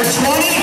Number 20.